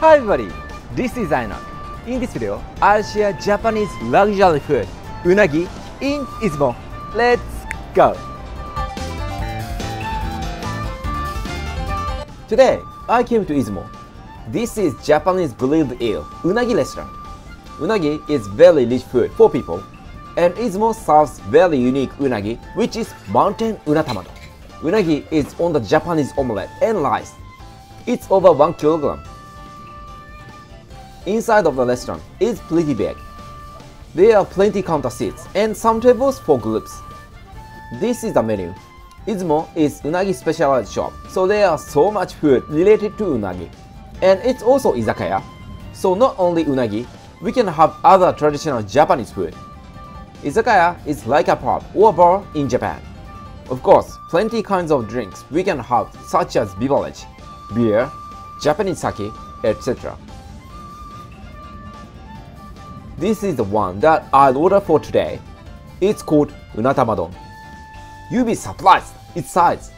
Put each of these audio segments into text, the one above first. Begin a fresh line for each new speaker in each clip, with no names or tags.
Hi everybody, this is Aina. In this video, I'll share Japanese luxury food, unagi in Izumo. Let's go! Today, I came to Izumo. This is Japanese grilled eel, unagi restaurant. Unagi is very rich food for people, and Izumo serves very unique unagi, which is mountain unatamadon. Unagi is on the Japanese omelette and rice. It's over 1 kilogram. Inside of the restaurant is pretty big. There are plenty counter seats and some tables for groups. This is the menu. Izumo is unagi specialized shop, so there are so much food related to unagi. And it's also izakaya, so not only unagi, we can have other traditional Japanese food. Izakaya is like a pub or bar in Japan. Of course, plenty kinds of drinks we can have such as beverage, beer, Japanese sake, etc. This is the one that I'll order for today. It's called Unatamadon. You'll be surprised, its size.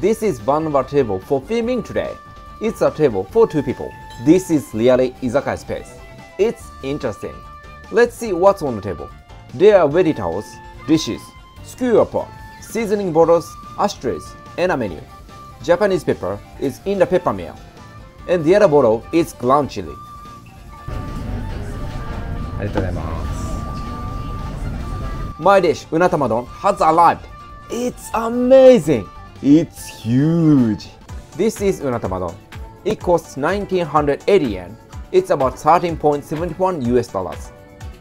This is one of our table for filming today. It's a table for two people. This is really izakaya space. It's interesting. Let's see what's on the table. There are towels, dishes, skewer pot, seasoning bottles, ashtrays, and a menu. Japanese pepper is in the pepper mill, and the other bottle is ground chili. ありがとうございます。My dish, Unatamadon, has arrived. It's amazing. It's huge. This is Unatamadon. It costs 1980 yen. It's about 13.71 US dollars.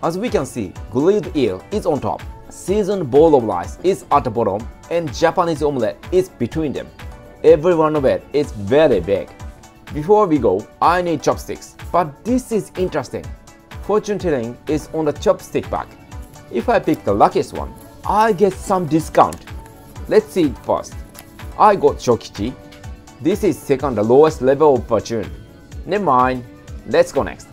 As we can see, grilled eel is on top, seasoned bowl of rice is at the bottom, and Japanese omelette is between them. Every one of it is very big. Before we go, I need chopsticks, but this is interesting. Fortune telling is on the chopstick bag. If I pick the luckiest one, I get some discount. Let's see it first. I got Shokichi. This is second the lowest level of fortune. Never mind. Let's go next.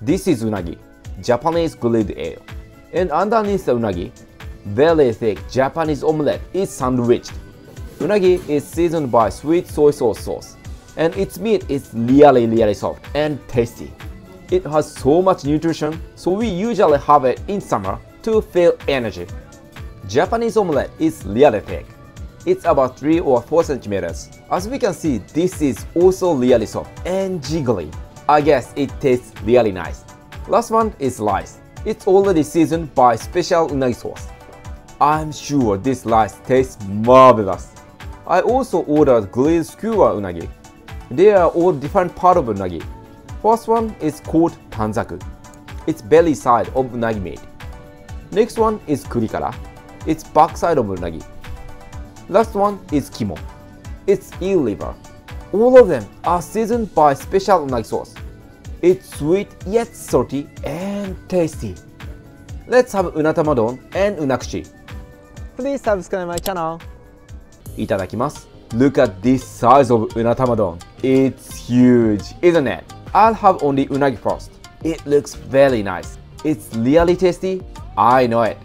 This is unagi, Japanese grilled eel. And underneath the unagi, very thick Japanese omelette is sandwiched. Unagi is seasoned by sweet soy sauce sauce, and its meat is really really soft and tasty. It has so much nutrition, so we usually have it in summer to feel energy. Japanese omelette is really thick. It's about 3 or 4 centimeters. As we can see, this is also really soft and jiggly. I guess it tastes really nice. Last one is rice. It's already seasoned by special unagi sauce. I'm sure this rice tastes marvelous. I also ordered grilled skewer unagi. They are all different part of unagi. First one is called tanzaku. It's belly side of unagi meat. Next one is kurikara. It's backside of unagi. Last one is kimo. It's eel liver. All of them are seasoned by special unagi sauce. It's sweet yet salty and tasty. Let's have unatamadon and unakushi.
Please subscribe my channel.
いただきます。Look at this size of unatamadon. It's huge, isn't it? I'll have only unagi first. It looks very nice. It's really tasty. I know it.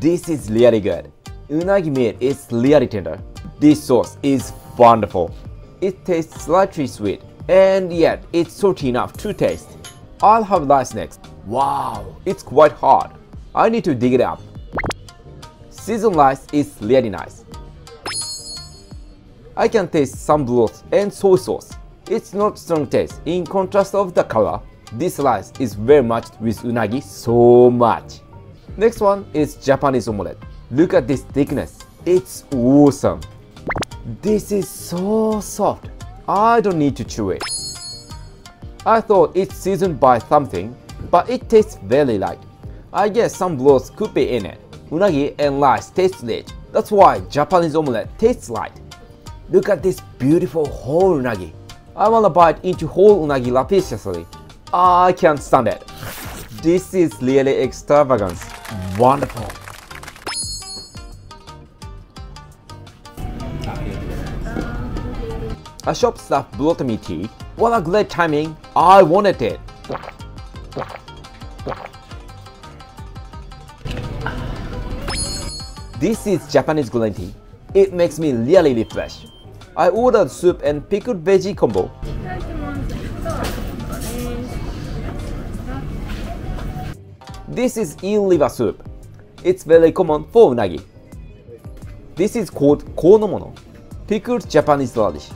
This is really good. Unagi meat is really tender. This sauce is wonderful. It tastes slightly sweet, and yet it's salty enough to taste. I'll have rice next. Wow, it's quite hard. I need to dig it up. Seasoned rice is really nice. I can taste some broth and soy sauce. It's not strong taste. In contrast of the color, this rice is very much with unagi so much. Next one is Japanese omelette. Look at this thickness. It's awesome. This is so soft. I don't need to chew it. I thought it's seasoned by something, but it tastes very light. I guess some broth could be in it. Unagi and rice taste rich. That's why Japanese omelette tastes light. Look at this beautiful whole unagi. I wanna bite into whole unagi rapaciously. I can't stand it. This is really extravagant. Wonderful. A shop staff brought me tea. What a great timing. I wanted it. This is Japanese green tea. It makes me really refreshed. I ordered soup and pickled veggie combo. This is eel liver soup. It's very common for unagi. This is called konomono, pickled Japanese radish.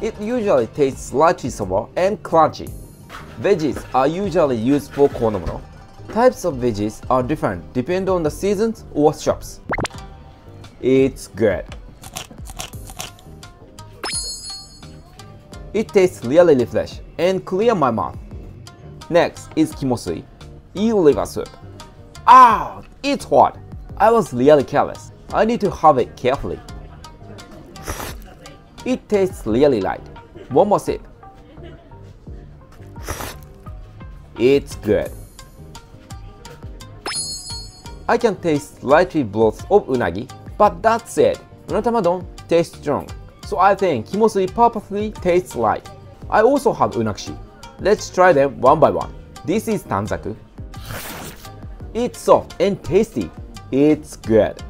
It usually tastes slightly sour and crunchy. Veggies are usually used for konomono. Types of veggies are different depending on the seasons or shops. It's good. It tastes really refresh and clear my mouth. Next is kimosui, eel liver soup. Ah, it's hot. I was really careless. I need to have it carefully. It tastes really light. One more sip. It's good. I can taste slightly broth of unagi, but that said, unatamadon tastes strong, so I think kimosui purposely tastes light. I also have unakushi. Let's try them one by one. This is tanzaku. It's soft and tasty. It's good.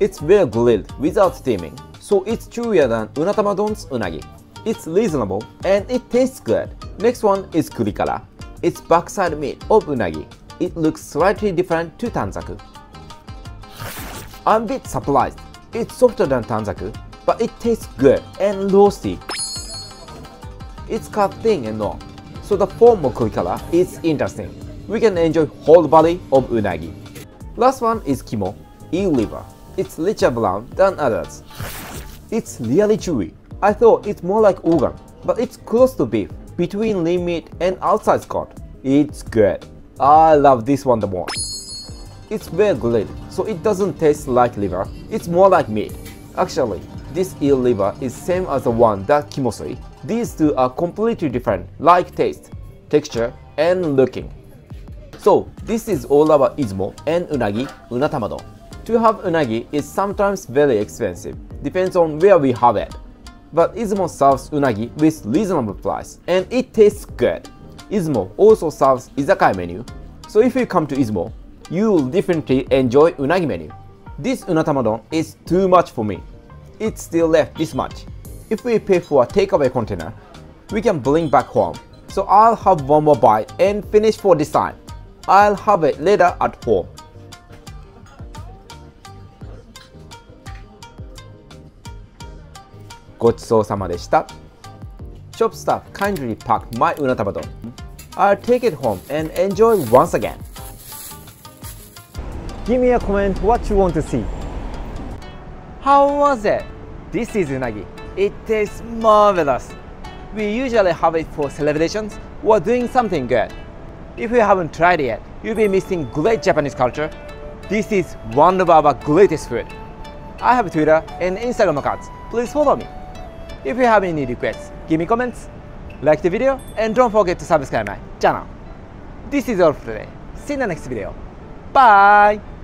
It's well grilled without steaming, so it's chewier than unatamadon's unagi. It's reasonable and it tastes good. Next one is kurikara. It's backside meat of unagi. It looks slightly different to tanzaku. I'm a bit surprised. It's softer than tanzaku, but it tastes good and roasty. It's cut thin and long, so the form of kurikara is interesting. We can enjoy whole body of unagi. Last one is kimo, eel liver. It's richer brown than others. It's really chewy. I thought it's more like organ, but it's close to beef, between lean meat and outside cut. It's good. I love this one the most. It's well grilled, so it doesn't taste like liver, it's more like meat. Actually, this eel liver is same as the one that kimosui. These two are completely different, like taste, texture, and looking. So, this is all about Izumo and unagi, unatamadon. To have unagi is sometimes very expensive, depends on where we have it. But Izumo serves unagi with reasonable price, and it tastes good. Izumo also serves izakaya menu, so if you come to Izumo, you will definitely enjoy unagi menu. This unatamadon is too much for me. It's still left this much. If we pay for a takeaway container, we can bring back home. So I'll have one more bite and finish for this time. I'll have it later at home. Gochisousama Shop staff kindly packed my unatamadon. I'll take it home and enjoy once again.
Give me a comment what you want to see.
How was it? This is unagi. It tastes marvelous. We usually have it for celebrations or doing something good. If you haven't tried it yet, you'll be missing great Japanese culture. This is one of our greatest food. I have Twitter and Instagram accounts. Please follow me. If you have any requests, give me comments, like the video, and don't forget to subscribe my channel. This is all for today. See you in the next video. Bye!